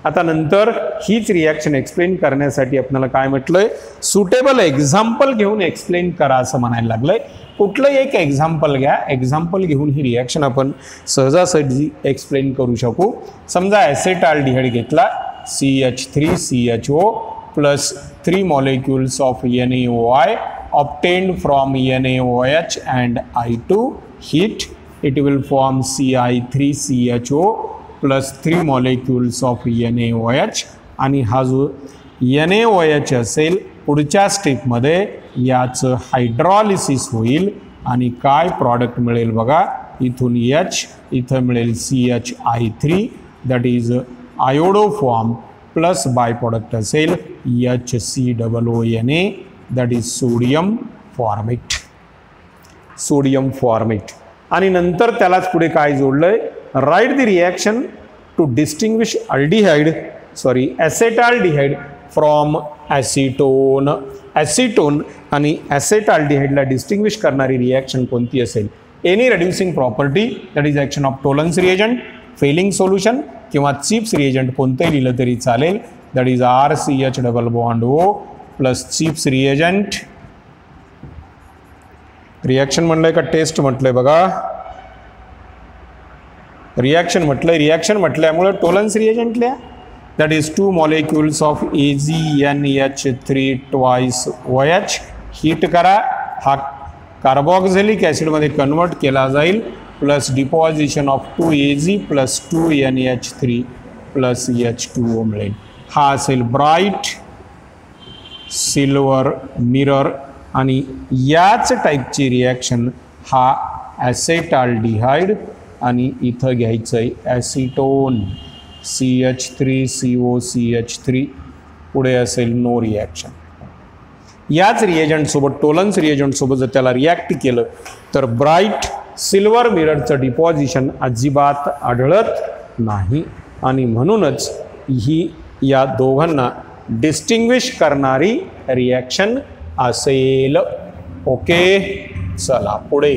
आता नंतर हीच रिॲक्शन एक्सप्लेन करण्यासाठी आपल्याला काय म्हटलंय? सुटेबल एक्झाम्पल घेऊन एक्सप्लेन करा असं म्हणायला लागलंय. कुठलंही एक एक्झाम्पल घ्या. एक्झाम्पल घेऊन ही रिॲक्शन आपण सहजासहजी एक्सप्लेन करू शकू. समजा ॲसेटाल्डिहाइड घेतला. C H three C H O plus three molecules of N A O I obtained from N A O H and I two heat it will form C I three C H O plus three molecules of N A O H आणि हा जो NaOH असेल पुढच्या स्टेपमध्ये याचं hydrolysis होईल आणि काय प्रॉडक्ट मिळेल बघा? इथून एच इथं मिळेल C H I three that is iodoform plus by product असेल H C double O N A that is sodium formate sodium formate आणि नंतर त्यालाच पुढे काय जोडलं आहे right the reaction to distinguish aldehyde sorry acetaldehyde from acetone. Acetone आणि ॲसेटाल्डिहाइडला डिस्टिंग्विश करणारी रिॲक्शन कोणती असेल? Any reducing property that is action of Tollens reagent Fehling solution किंवा चिप्स रिएजंट कोणतंही लिहिलं तरी चालेल. That is R C H double bond O plus Schiff's reagent reaction म्हटलंय का? टेस्ट म्हटलंय बघा. रिॲक्शन म्हटलंय. रिॲक्शन म्हटल्यामुळं टोलन्स रिएजंटल्या that that is two molecules of A OH N three heat करा. हा कार्बॉक्झेलिक ॲसिडमध्ये कन्वर्ट केला जाईल. Plus deposition of two A G plus two N H three plus H two O मिळेल हा असेल ब्राईट सिल्वर मिरर आणि याच टाईपची रिॲक्शन हा ॲसेटाल्डिहाइड आणि इथं घ्यायचं आहे acetone C H three C O C H three पुढे असेल नो रिॲक्शन याच रिएजंटसोबत टोलन्स रिएजंटसोबत जर त्याला रिॲक्ट केलं तर ब्राईट सिल्वर मिररचं डिपॉझिशन अजिबात आढळत नाही. आणि म्हणूनच ही या दोघांना डिस्टिंग्विश करणारी रिॲक्शन असेल. ओके चला पुढे.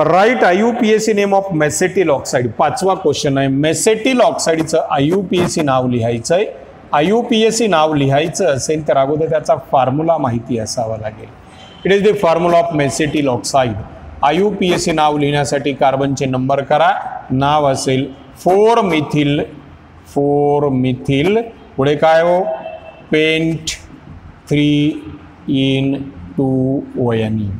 Write I U P S C name of mesityl oxide पाचवा क्वेश्चन आहे. Mesityl ऑक्साईडचं I U P S C नाव लिहायचं आहे I U P S C नाव लिहायचं असेल तर अगोदर त्याचा फॉर्म्युला माहिती असावा लागेल. It is the formula of mesityl oxide I U P S C नाव लिहिण्यासाठी कार्बनचे नंबर करा. नाव असेल फोर मिथिल फोर मिथिल पुढे काय हो? पेंट थ्री इन टू ओयनी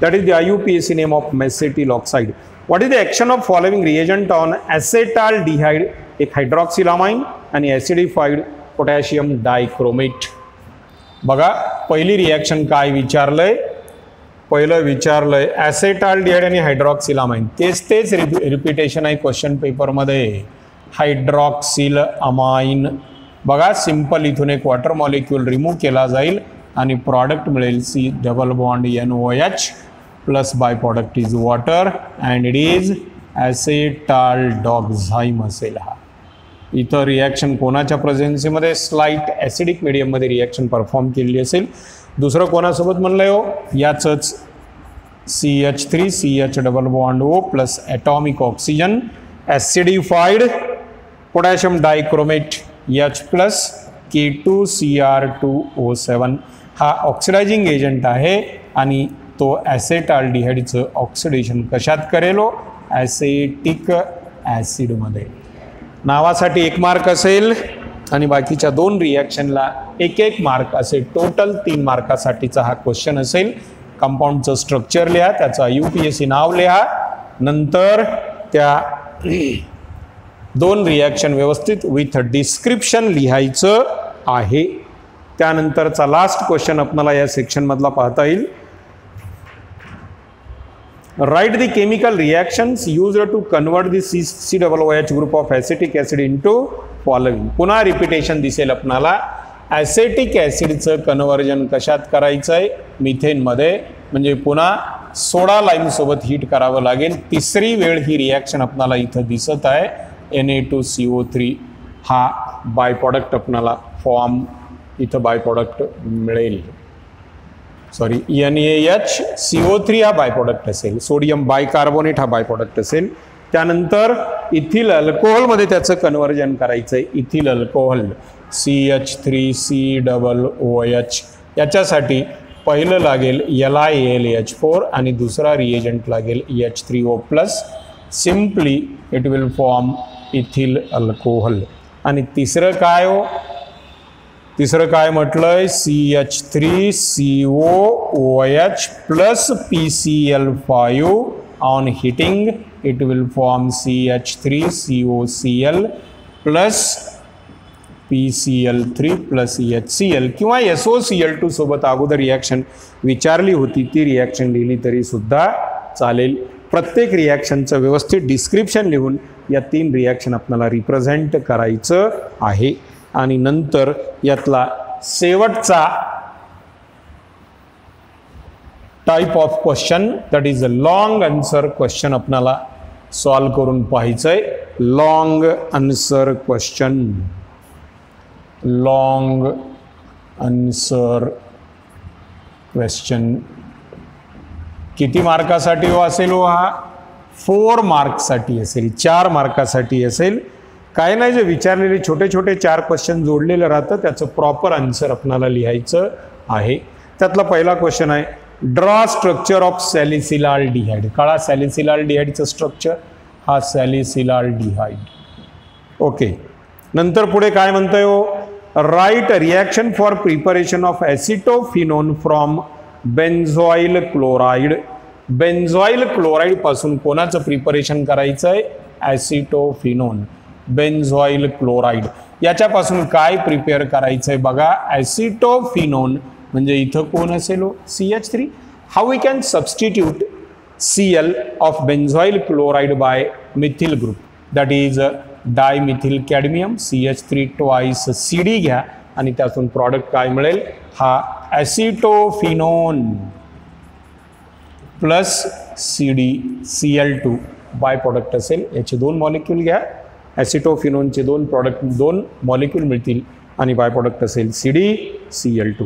that is the IUPAC name of mesetyl oxide. What is the action of following reagent on acetaldehyde, एक hydroxylamine आणि ॲसिडिफाईड पोटॅशियम डायक्रोमेट बघा पहिली रिॲक्शन काय विचारलंय पहिलं विचारलंय ॲसेटाल्डिहाइड आणि हायड्रॉक्सिलामाइन तेच तेच रिपिटेशन आहे क्वेश्चन पेपरमध्ये हायड्रॉक्सिल अमाइन बघा सिंपल इथून एक वॉटर मॉलिक्यूल रिमूव्ह केला जाईल आणि प्रॉडक्ट मिळेल C double bond N O H plus by product is water and is is असेल हा इथं रिॲक्शन कोणाच्या प्रेझेन्सीमध्ये स्लाईट ॲसिडिक मिडियममध्ये रिॲक्शन परफॉर्म केलेली असेल. दुसरं कोणासोबत म्हणलं हो? याचंच C H three C H double bond O plus atomic oxygen acidified potassium dichromate H plus K two C R two O seven हा ऑक्सिडायझिंग एजंट आहे आणि तो ॲसेटाल्डिहाइडचं ऑक्सिडेशन कशात करेलो? ॲसेटिक ॲसिडमध्ये. नावासाठी एक मार्क असेल आणि बाकीच्या दोन रिॲक्शनला एक एक मार्क असेल टोटल तीन मार्कासाठीचा हा क्वेश्चन असेल. कंपाऊंडचं स्ट्रक्चर लिहा त्याचा यू पी एस सी नाव लिहा. नंतर त्या दोन रिॲक्शन व्यवस्थित विथ डिस्क्रिप्शन लिहायचं आहे. त्यानंतरचा लास्ट क्वेश्चन आपल्याला या सेक्शनमधला पाहता येईल. Write the chemical reactions used to convert the COOH group of acetic acid into following. पुन्हा रिपिटेशन दिसेल आपणाला. ॲसेटिक ॲसिडचं कन्व्हर्जन कशात करायचं आहे मिथेनमध्ये म्हणजे पुन्हा सोडा लाईमसोबत हीट करावं लागेल. तिसरी वेळ ही रिॲक्शन आपणाला इथं दिसत आहे. N A two C O three हा बाय प्रॉडक्ट आपणाला फॉर्म इथं बाय प्रॉडक्ट मिळेल. Sorry N A H C O three हा बाय प्रॉडक्ट असेल. सोडियम बायकार्बोनेट हा बाय प्रॉडक्ट असेल. त्यानंतर इथिल अल्कोहोलमध्ये त्याचं कन्वर्जन करायचं आहे ethyl alcohol C H three C double O H याच्यासाठी पहिलं लागेल L I L H four आणि दुसरा रिएजंट लागेल H three O plus simply it will form ethyl alcohol आणि तिसरं काय हो? तिसरं काय म्हटलंय? C H three C O O H plus P C L five on heating it will form C H three C O C L plus P C L three plus H C L किंवा S O C L two सोबत अगोदर reaction विचारली होती. ती reaction लिहिली तरी सुद्धा चालेल. प्रत्येक रिॲक्शनचं व्यवस्थित डिस्क्रिप्शन लिहून या तीन रिॲक्शन आपल्याला रिप्रेझेंट करायचं आहे. आणि नंतर यातला शेवटचा type of question that is a long answer question आपणाला सॉल्व करून पाहायचं आहे long answer question long answer question किती मार्कासाठी हो असेल हो हा? फोर मार्कसाठी असेल. चार मार्कासाठी असेल. काय नाही जे विचारलेले छोटे छोटे चार क्वेश्चन जोडलेलं राहतं त्याचं प्रॉपर आन्सर आपणाला लिहायचं आहे. त्यातला पहिला क्वेश्चन आहे draw structure of salicylaldehyde काळा सॅलिसिलाल डिहाइडचं स्ट्रक्चर हा सॅलिसिलाल डिहाइड ओके नंतर पुढे काय म्हणतोय हो? Write reaction for preparation of acetophenone from benzoyl chloride benzoyl क्लोराईडपासून कोणाचं प्रिपरेशन करायचं आहे ॲसिटोफिनोन बेन्झॉईल क्लोराईड. याच्यापासून काय प्रिपेअर करायचं आहे बघा? ॲसिटोफिनोन. म्हणजे इथं कोण असेल हो? C H three. How we can substitute C L of benzoyl chloride by methyl group that is dimethyl cadmium C H three twice C D घ्या आणि त्यातून प्रॉडक्ट काय मिळेल? हा acetophenone plus C D C L two by product असेल. याचे दोन molecule घ्या. ॲसिटोफिनोनचे दोन प्रॉडक्ट दोन मॉलिक्यूल मिळतील आणि बाय प्रॉडक्ट असेल C D C L two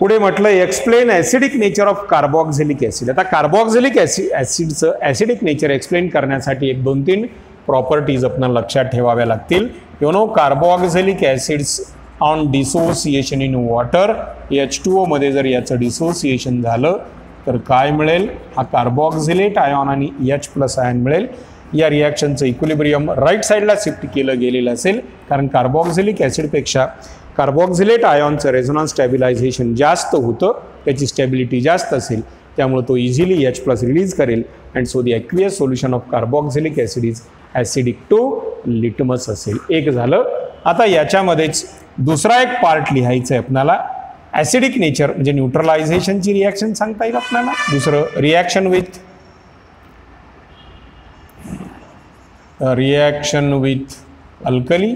पुढे म्हटलं explain acidic nature of carboxylic acid आता कार्बॉक्झिलिक ॲसिड ॲसिडचं ॲसिडिक नेचर एक्सप्लेन करण्यासाठी एक दोन तीन प्रॉपर्टीज आपण लक्षात ठेवाव्या लागतील. You know carboxylic acids on dissociation in water H two ओमध्ये जर याचं डिसोसिएशन झालं तर काय मिळेल? हा कार्बोऑक्झिलेट आयॉन आणि एच प्लस आयन मिळेल. या रिॲक्शनचं इक्विलिब्रियम राईट साईडला शिफ्ट केलं गेलेलं असेल. कारण कार्बॉक्झिलिक ॲसिडपेक्षा कार्बॉक्झिलेट आयॉनचं रेझोनॉन्स स्टॅबिलायझेशन जास्त होतं त्याची स्टॅबिलिटी जास्त असेल. त्यामुळे तो इझिली एच प्लस रिलीज करेल. And so the aqueous solution of carboxylic acid is acidic to litmus असेल. एक झालं. आता याच्यामध्येच दुसरा एक पार्ट लिहायचा आहे आपल्याला ॲसिडिक नेचर म्हणजे न्यूट्रलायझेशनची रिॲक्शन सांगता येईल आपल्याला. दुसरं reaction with reaction with alkali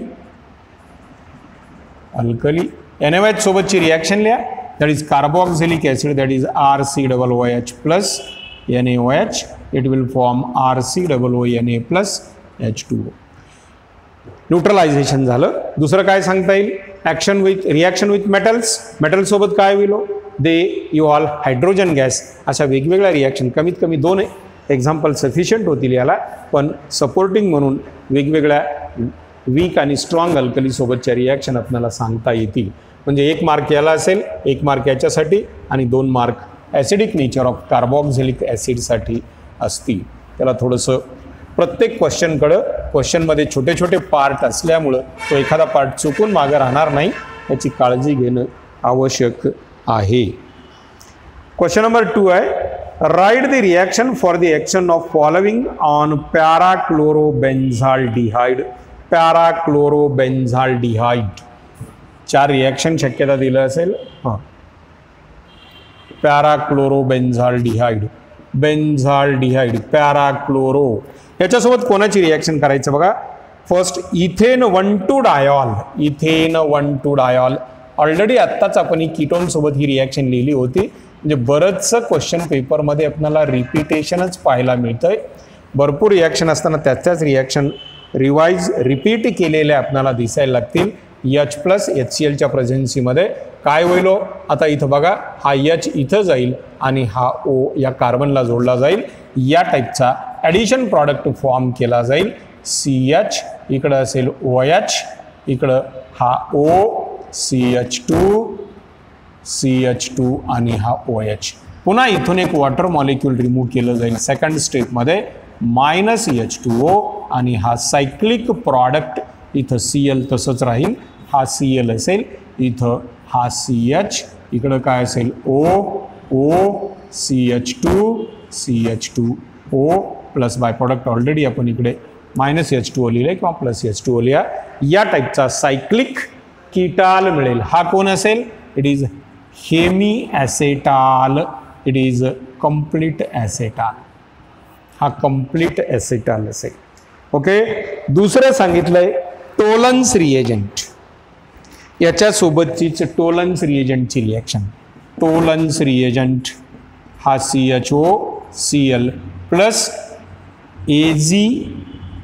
alkali N H सोबतची रिॲक्शन लिहा that is carboxylic acid that is R C double O H plus N A O H it will form R C double O N A plus H two O neutralisation झालं. दुसरं काय सांगता येईल? Action with reaction with metals मेटलसोबत काय होईल they you all hydrogen gas अशा वेगवेगळ्या reaction कमीत कमी दोन एक्झाम्पल सफिशियंट होतील याला पण सपोर्टिंग म्हणून वेगवेगळ्या वीक आणि स्ट्रॉंग अल्कलीसोबतच्या रिॲक्शन आपल्याला सांगता येतील. म्हणजे एक मार्क याला असेल एक मार्क याच्यासाठी आणि दोन mark acidic nature of carboxylic ॲसिडसाठी असतील. त्याला थोडंसं प्रत्येक क्वेश्चनकडं क्वेश्चनमध्ये छोटे छोटे पार्ट असल्यामुळं तो एखादा पार्ट चुकून मागं राहणार नाही याची काळजी घेणं आवश्यक आहे. क्वेश्चन नंबर टू आहे write the reaction for the action of following on parachlorobenzaldehyde parachlorobenzaldehyde चार रिॲक्शन शक्यता दिलं असेल. हां. पॅराक्लोरोबेन्झाल्डिहाइड बेन्झाल्डिहाइड पॅराक्लोरो याच्यासोबत कोणाची रिॲक्शन करायचं बघा? First ethane one two diol ethane one two diol already आत्ताच आपण ही किटोनसोबत ही रिॲक्शन लिहिली होती. म्हणजे बरंचसं क्वेश्चन पेपरमध्ये आपल्याला रिपिटेशनच पाहायला मिळतंय. भरपूर रिॲक्शन असताना त्याच्याच रिॲक्शन रिवाईज रिपीट केलेल्या आपल्याला दिसायला लागतील. यच प्लस एच सी एलच्या प्रेझेन्सीमध्ये काय होईल हो? आता इथं बघा हा यच इथं जाईल आणि हा ओ या कार्बनला जोडला जाईल. या टाईपचा ॲडिशन प्रॉडक्ट फॉर्म केला जाईल. सी एच इकडं असेल ओ एच इकडं हा O C H two C H two आणि हा ओ एच पुन्हा इथून एक वॉटर मॉलिक्यूल रिमूव्ह केलं जाईल. सेकंड स्टेपमध्ये मायनस एच टू ओ आणि हा सायक्लिक प्रॉडक्ट इथं सी एल तसंच राहील. हा सी एल असेल इथं हा सी एच इकडं काय असेल? O O C H two C H two O plus by product already आपण इकडे मायनस एच टू ओ लिहिले किंवा प्लस एच टू ओ लिहा. या टाईपचा सायक्लिक किटाल मिळेल. हा कोण असेल? It is hemiacetal it is complete acetal हा कंप्लीट ॲसेटाल असेल ओके दुसरं सांगितलंय टोलन्स रिएजंट याच्यासोबतचीच टोलन्स रिएजंटची रिॲक्शन टोलन्स रिएजंट हा C H O C L plus A G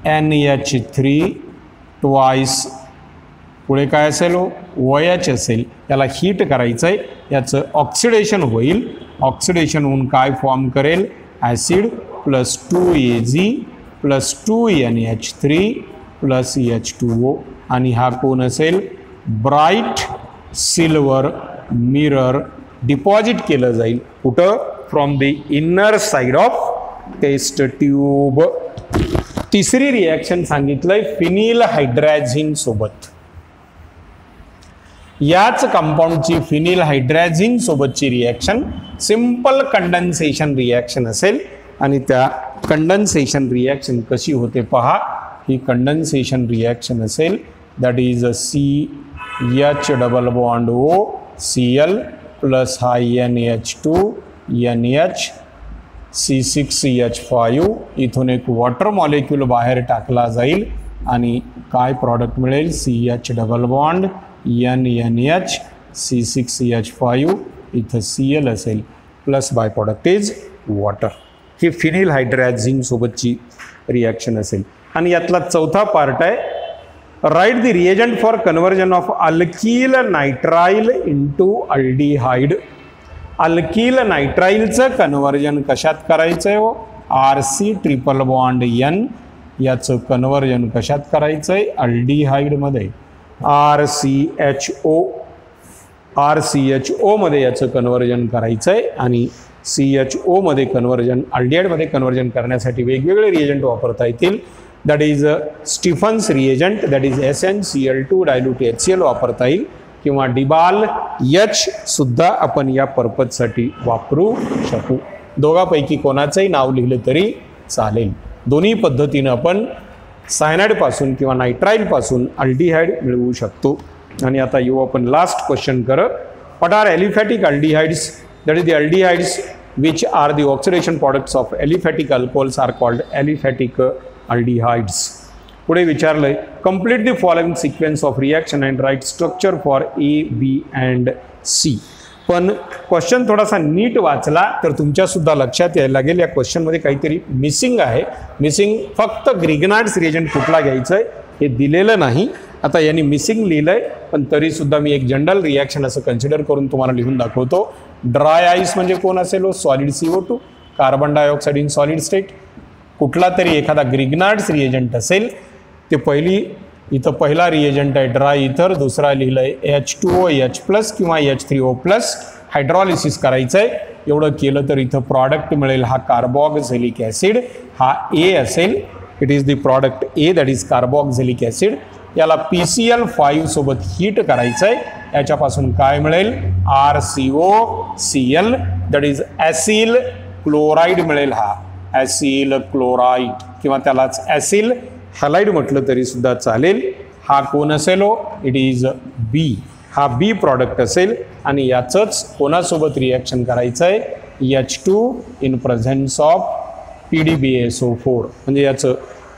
N H three twice पुढे काय असेल ओ एच असेल त्याला हीट करायचं आहे याचं ऑक्सिडेशन होईल. ऑक्सिडेशन होऊन काय फॉर्म करेल? Acid plus two A G plus two N H three plus H two O आणि हा कोण असेल? ब्राईट सिल्वर मिरर डिपॉझिट केलं जाईल. कुठं? From the inner side of test tube तिसरी रिॲक्शन सांगितलंय फिनिल हायड्रॅझिन सोबत. याच कंपाऊंडची फिनिल हायड्रॅझिन सोबतची रिॲक्शन सिंपल कंडन्सेशन रिॲक्शन असेल. आणि त्या कंडन्सेशन रिॲक्शन कशी होते पहा. ही कंडन्सेशन रिॲक्शन असेल. That is a C H double bond O C L plus हा N H two N H C six H five इथून एक वॉटर मॉलिक्यूल बाहेर टाकला जाईल. आणि काय प्रॉडक्ट मिळेल? C H double bond N N H C six H five इथं सी एल असेल plus by product is water he phenyl हायड्रॅझिंगसोबतची रिॲक्शन असेल. आणि यातला चौथा पार्ट आहे write the reagent for conversion of alkyl nitrile into aldehyde alkyl नायट्राईलचं conversion कशात करायचं आहे हो? R C triple bond N याचं कन्व्हर्जन कशात करायचं आहे अल्डिहाइडमध्ये R C H O R C H ओमध्ये याचं कन्व्हर्जन करायचं आहे आणि सी एच ओमध्ये कन्वर्जन अल्डिहाइडमध्ये कन्व्हर्जन करण्यासाठी वेगवेगळे रिएजंट वापरता येतील. That is Stephen's reagent that is S N C L two dilute H C L वापरता येईल. किंवा डिबाल यचसुद्धा आपण या पर्पजसाठी वापरू शकू. दोघापैकी कोणाचंही नाव लिहिलं तरी चालेल. दोन्ही पद्धतीनं आपण सायनाईडपासून किंवा नायट्राईलपासून अल्डिहाईड मिळवू शकतो आणि आता येऊ आपण लास्ट क्वेश्चन कर what are aliphatic aldehydes that is the aldehydes which are the oxidation products of aliphatic alcohols are called aliphatic aldehydes पुढे विचारलं आहे complete the following sequence of reaction and write structure for A B and C पण question थोडासा नीट वाचला तर तुमच्यासुद्धा लक्षात यायला लागेल. या क्वेश्चनमध्ये काहीतरी मिसिंग आहे. मिसिंग फक्त ग्रिगनार्ड्स रिएजंट कुठला घ्यायचं आहे हे दिलेलं नाही. आता यांनी मिसिंग लिहिलं आहे पण तरीसुद्धा मी एक जनरल रिॲक्शन असं कन्सिडर करून तुम्हाला लिहून दाखवतो. ड्राय आईस म्हणजे कोण असेल हो? Solid C O two carbon dioxide in solid state कुठला तरी एखादा ग्रिगनार्ड्स रिएजंट असेल ते पहिली इथं पहिला रिएजंट आहे. ड्राय इथर दुसरा लिहिलं आहे H two O H plus किंवा H three O plus hydrolysis करायचं आहे एवढं केलं तर इथं प्रॉडक्ट मिळेल. हा कार्बॉक्झेलिक ॲसिड हा ए असेल. It is the product A that is carboxylic acid याला पी सी एल फाईव्ह सोबत हीट करायचं आहे याच्यापासून काय मिळेल? R C O C L that is acyl chloride मिळेल हा. ॲसिल क्लोराईड किंवा त्यालाच ॲसिल हॅलाईड म्हटलं तरी सुद्धा चालेल. हा कोण असेल हो? इट इज बी हा बी प्रॉडक्ट असेल आणि याचंच कोणासोबत रिॲक्शन करायचं आहे H two in presence of P D B S O four म्हणजे याचं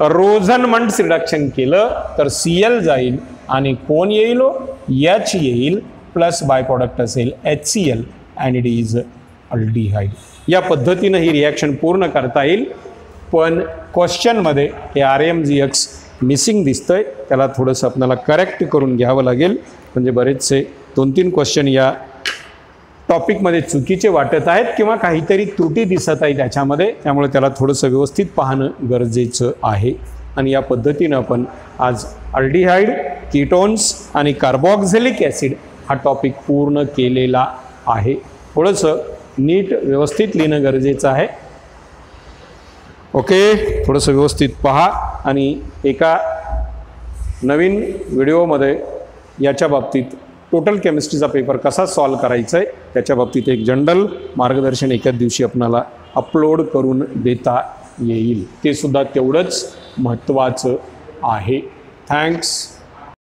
रोझनमंट्स रिडक्शन केलं तर सी एल जाईल आणि कोण येईल हो? यच एच येईल प्लस बाय प्रॉडक्ट असेल H C L and it is aldehyde या पद्धतीनं ही रिॲक्शन पूर्ण करता येईल. पण क्वेश्चनमध्ये हे R M G X missing दिसतं आहे त्याला थोडंसं आपल्याला करेक्ट करून घ्यावं लागेल. म्हणजे बरेचसे दोन तीन क्वेश्चन या टॉपिकमध्ये चुकीचे वाटत आहेत किंवा काहीतरी त्रुटी दिसत आहे त्याच्यामध्ये. त्यामुळे त्याला थोडंसं व्यवस्थित पाहणं गरजेचं आहे. आणि या पद्धतीनं आपण आज अल्डिहाईड किटोन्स आणि कार्बॉक्झेलिक ॲसिड हा टॉपिक पूर्ण केलेला आहे. थोडंसं नीट व्यवस्थित लिहिणं गरजेचं आहे. ओके थोडंसं व्यवस्थित पहा आणि एका नवीन व्हिडिओमध्ये याच्या बाबतीत टोटल केमिस्ट्रीचा पेपर कसा सॉल्व करायचा आहे त्याच्या बाबतीत एक जनरल मार्गदर्शन एकाच दिवशी आपणाला अपलोड करून देता येईल. ते सुद्धा तेवढंच महत्त्वाचं आहे. थँक्स